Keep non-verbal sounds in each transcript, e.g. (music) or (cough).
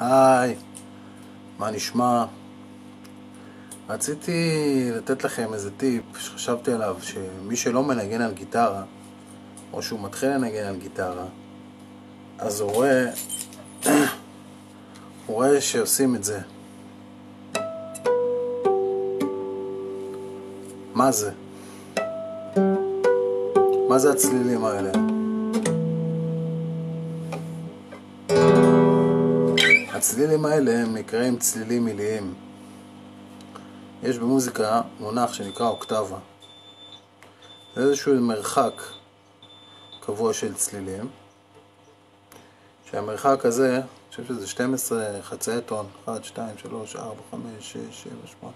היי, מה נשמע? רציתי לתת לכם איזה טיפ שחשבתי עליו, שמי שלא מנגן על גיטרה, או שהוא מתחיל לנגן על גיטרה, אז הוא רואה, (coughs) הוא רואה שעושים את זה. מה זה? מה זה הצלילים האלה? הצלילים האלה הם נקראים צלילים מיליים. יש במוזיקה מונח שנקרא אוקטבה. זה איזשהו מרחק קבוע של צלילים, שהמרחק הזה, אני חושב שזה 12 חצאי טון, 1, 2, 3, 4, 5, 6, 7, 8,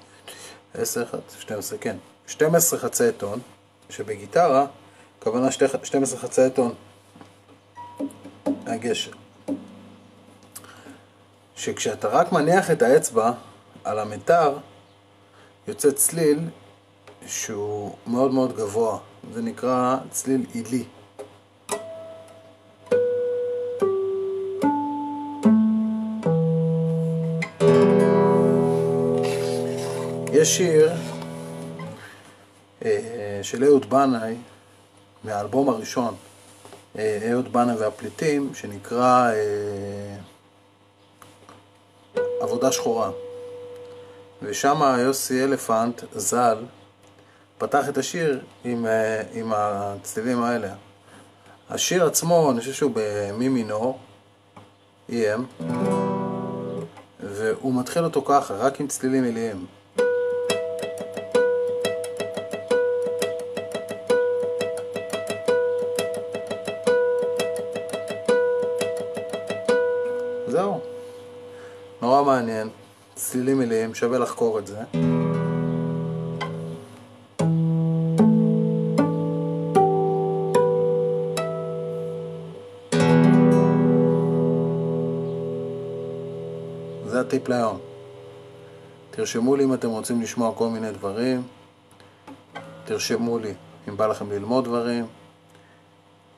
10, 11, 12, כן, 12 חצאי טון, שבגיטרה, הכוונה 12 חצאי טון הגשר. שכשאתה רק מניח את האצבע על המיתר, יוצא צליל שהוא מאוד מאוד גבוה, זה נקרא צליל עילי. יש שיר אה, של אהוד בנאי, מהאלבום הראשון, אה, אהוד בנאי והפליטים, שנקרא אה, עבודה שחורה. ושם יוסי אלפנט ז"ל פתח את השיר עם, אה, עם הצלילים האלה. השיר עצמו, אני חושב שהוא במי מינור, EM, והוא מתחיל אותו ככה, רק עם צלילים עיליים. זהו. נורא מעניין. צלילים מלאים, שווה לחקור את זה. זה הטיפ להיום. תרשמו לי אם אתם רוצים לשמוע כל מיני דברים. תרשמו לי אם בא לכם ללמוד דברים.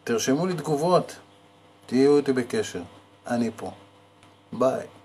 תרשמו לי תגובות. תהיו איתי בקשר. אני פה. ביי.